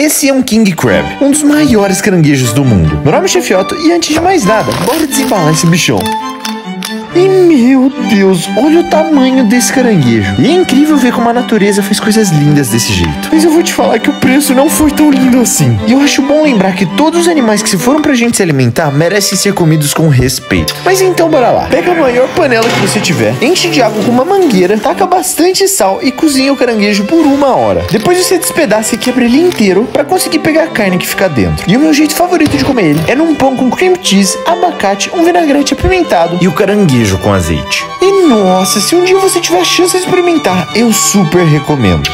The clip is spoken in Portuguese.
Esse é um King Crab, um dos maiores caranguejos do mundo. Meu nome é Chefe Otto e antes de mais nada, bora desembalar esse bichão. E meu Deus, olha o tamanho desse caranguejo. E é incrível ver como a natureza faz coisas lindas desse jeito. Mas eu vou te falar que o preço não foi tão lindo assim. E eu acho bom lembrar que todos os animais que se foram pra gente se alimentar merecem ser comidos com respeito. Mas então bora lá. Pega a maior panela que você tiver, enche de água com uma mangueira, taca bastante sal e cozinha o caranguejo por uma hora. Depois você despedaça e quebra ele inteiro para conseguir pegar a carne que fica dentro. E o meu jeito favorito de comer ele é num pão com cream cheese, abacate, um vinagrete apimentado e o caranguejo com azeite. E nossa, se um dia você tiver a chance de experimentar, eu super recomendo.